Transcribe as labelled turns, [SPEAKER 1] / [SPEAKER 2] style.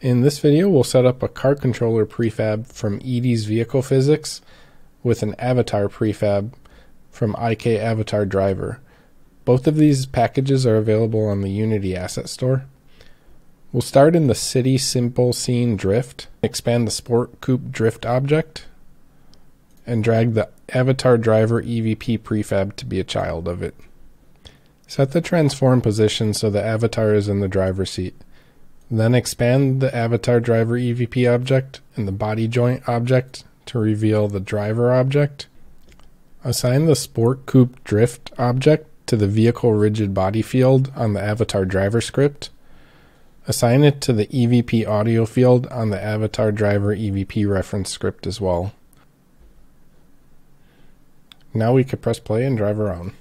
[SPEAKER 1] In this video, we'll set up a car controller prefab from Edy's Vehicle Physics with an avatar prefab from IK Avatar Driver. Both of these packages are available on the Unity Asset Store. We'll start in the City Simple Scene Drift, expand the Sport Coupe Drift object, and drag the Avatar Driver EVP prefab to be a child of it. Set the transform position so the avatar is in the driver's seat. Then expand the avatar driver EVP object and the body joint object to reveal the driver object. Assign the Sport Coupe Drift object to the vehicle rigid body field on the avatar driver script. Assign it to the EVP audio field on the avatar driver EVP reference script as well. Now we can press play and drive around.